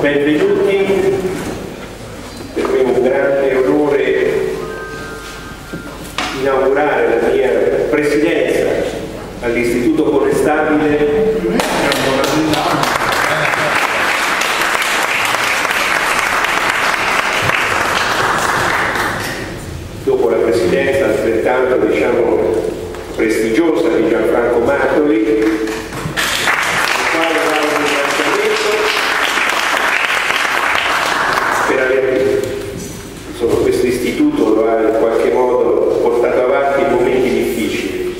benvenuti. Per me è un grande onore inaugurare la mia presidenza all'Istituto Forestabile dopo la presidenza altrettanto diciamo, prestigiosa di Gianfranco Matoli, il quale va un ringraziamento per aver insomma, questo istituto lo ha in qualche modo portato avanti in momenti difficili.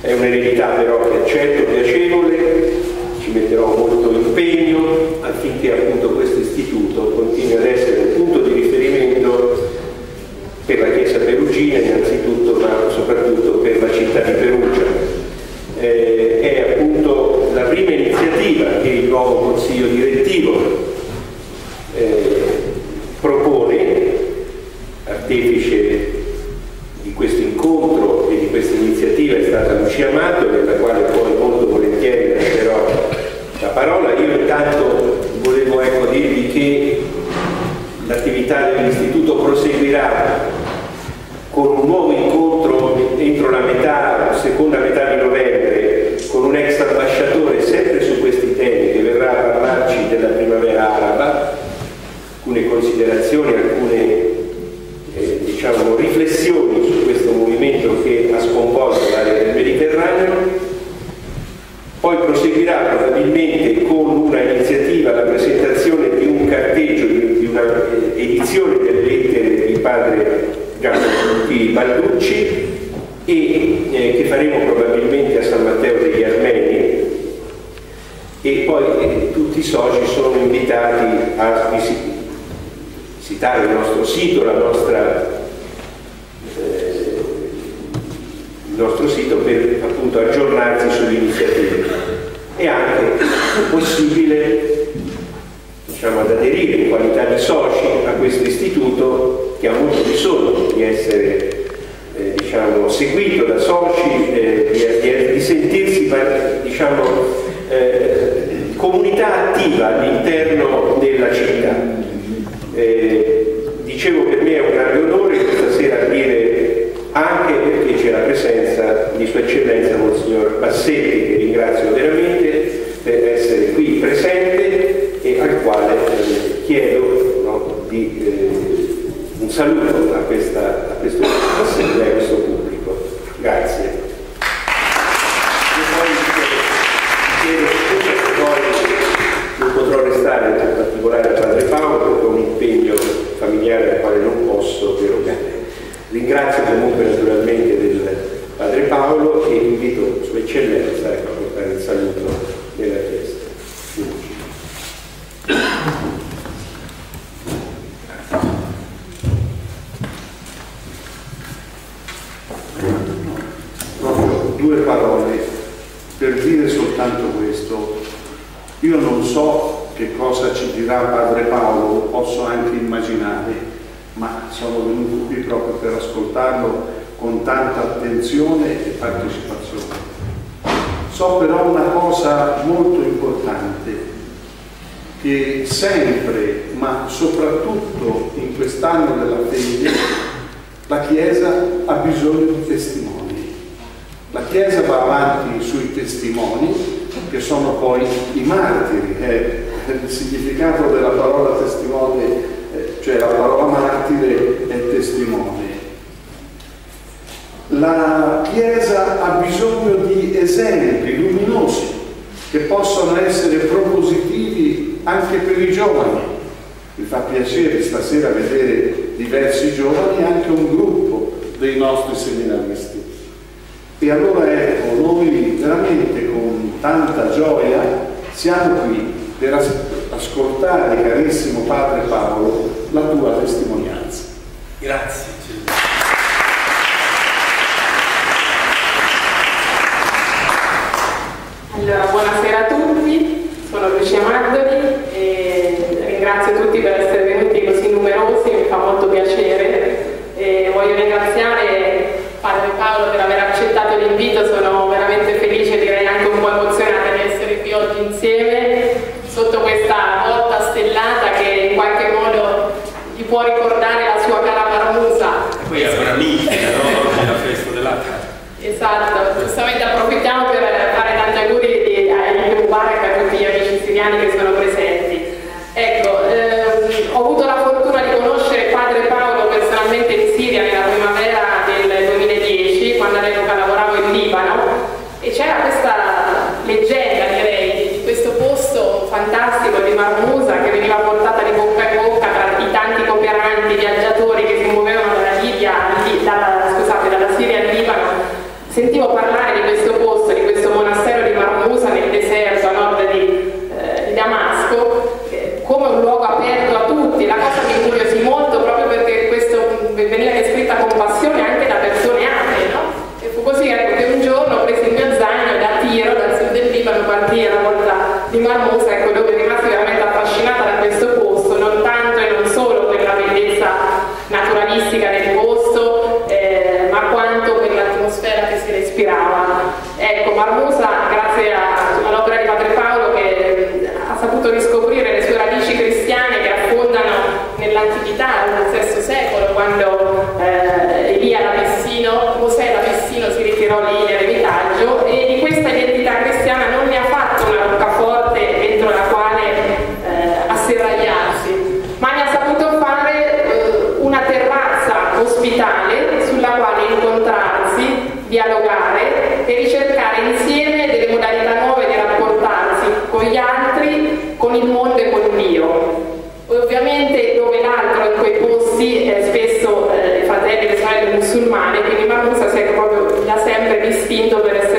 È un'eredità però che accetto, piacevole, ci metterò molto impegno affinché appunto questo istituto continui ad essere un punto di riferimento per la Chiesa perugina innanzitutto, ma soprattutto per la città di Perugia. Eh, è appunto la prima iniziativa che il nuovo Consiglio direttivo eh, propone, artefice di questo incontro e di questa iniziativa è stata Lucia Amato, nella quale poi molto volentieri lascerò la parola. Io intanto dirvi che l'attività dell'istituto proseguirà con un nuovo incontro entro la metà, seconda metà di novembre, con un ex ambasciatore sempre su questi temi che verrà a parlarci della primavera araba, alcune considerazioni, alcune eh, diciamo, riflessioni su questo movimento che ha sconvolto l'area del Mediterraneo. Poi proseguirà probabilmente con una iniziativa, la presentazione di un carteggio, di, di una edizione delle lettere di padre Gianluigi Balducci e eh, che faremo probabilmente a San Matteo degli Armeni. E poi eh, tutti i soci sono invitati a visi- visitare il nostro sito, nostra, eh, il nostro sito per appunto aggiornarsi sulle iniziative e anche possibile diciamo, ad aderire in qualità di soci a questo istituto che ha molto bisogno di essere eh, diciamo, seguito da soci, eh, di, di- di sentirsi diciamo, eh, comunità attiva all'interno della città. Eh, dicevo per me è un grande onore questa sera dire anche perché c'è la presenza di Sua Eccellenza Monsignor Bassetti, che ringrazio veramente per essere qui presente e al quale eh, chiedo no, di, eh, un saluto a, questa, a questo assemblea, a questo pubblico. Grazie. Non potrò restare in particolare a Padre Paolo perché ho un impegno familiare al quale non posso. Ringrazio comunque naturalmente del Padre Paolo e invito Sua Eccellenza a portare il saluto della Chiesa. Proprio due parole per dire soltanto questo. Io non so che cosa ci dirà Padre Paolo, lo posso anche immaginare, ma sono venuto qui proprio per ascoltarlo con tanta attenzione e partecipazione. So però una cosa molto importante, che sempre, ma soprattutto in quest'anno della fede, la Chiesa ha bisogno di testimoni. La Chiesa va avanti sui testimoni, che sono poi i martiri. eh. Il significato della parola testimone, cioè la parola martire è testimone. La Chiesa ha bisogno di esempi luminosi che possano essere propositivi anche per i giovani. Mi fa piacere stasera vedere diversi giovani anche un gruppo dei nostri seminaristi. E allora ecco, noi veramente con tanta gioia siamo qui per as- ascoltare, carissimo Padre Paolo, la tua testimonianza. Grazie. Esatto, giustamente approfittiamo per fare tanti auguri di, ai Mubarak a tutti gli amici siriani che sono presenti. Ecco, ehm, ho avuto la fortuna di conoscere padre Paolo personalmente in Siria nella primavera del 2010, quando all'epoca lavoravo in Libano, e c'era proprio rimasi veramente affascinata da questo posto, non tanto e non solo per la bellezza naturalistica del posto, eh, ma quanto per l'atmosfera che si respirava. Ecco, Marmusa, grazie a, all'opera di Padre Paolo, che mm, ha saputo riscoprire le sue radici cristiane che affondano nell'antichità, nel umane, quindi Marcus si è proprio da sempre distinto per essere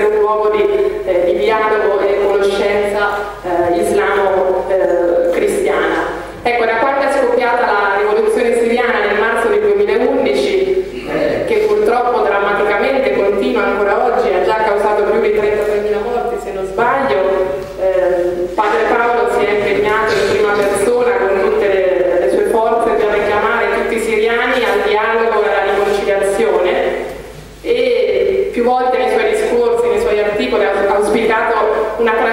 una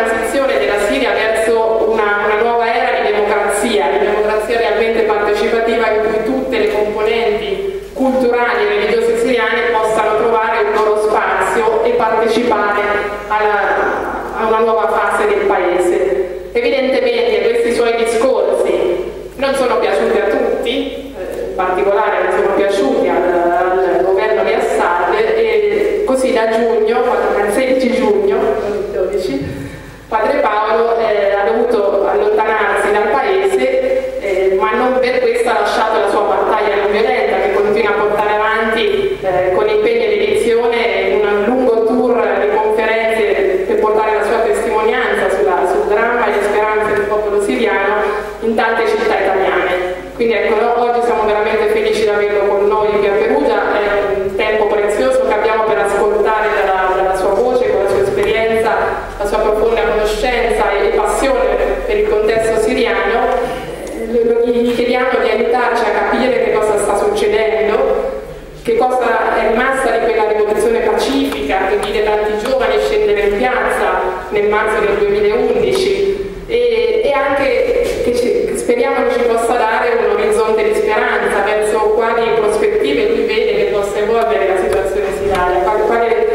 cosa è rimasta di quella rivoluzione pacifica che vide tanti giovani scendere in piazza nel marzo del 2011 e, e anche che, ci, che ci possa dare un orizzonte di speranza. Verso quali prospettive lui vede che possa evolvere la situazione in quali, quali